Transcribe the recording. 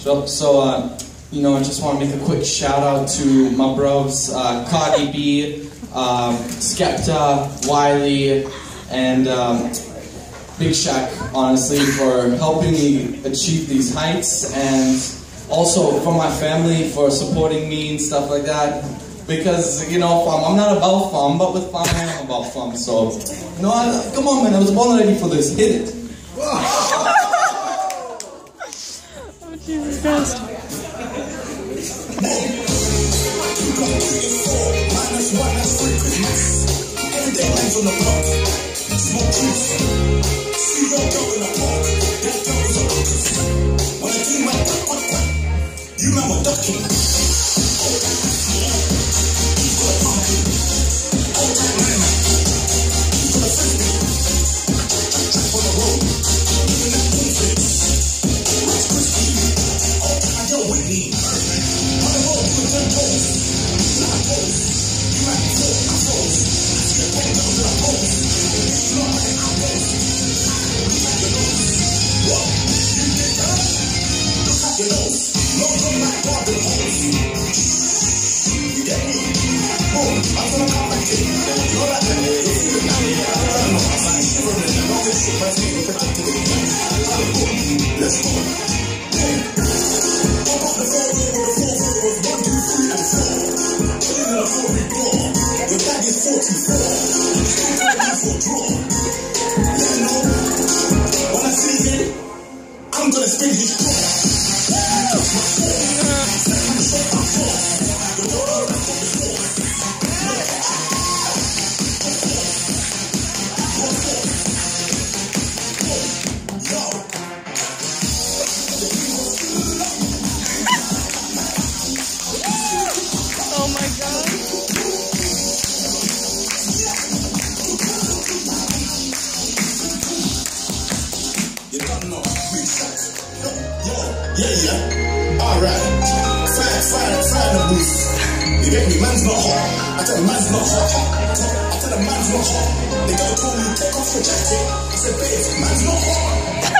So, so uh, you know, I just want to make a quick shout out to my bros, uh, Cardi B, um, Skepta, Wiley, and um, Big Shaq, honestly, for helping me achieve these heights, and also for my family for supporting me and stuff like that. Because, you know, fam, I'm not about fun, but with fun, I am about fun. So, you know, I, come on, man, I was born ready for this. Hit it. Christ. You remember ducking? I'm gonna spin his. Yeah, yeah. Alright. Fire, fire, fire the booth. You get me? Man's not hot. I tell the man's not hot. I tell the man's not hot. They told me take off your jacket. I said, babe, man's not hot.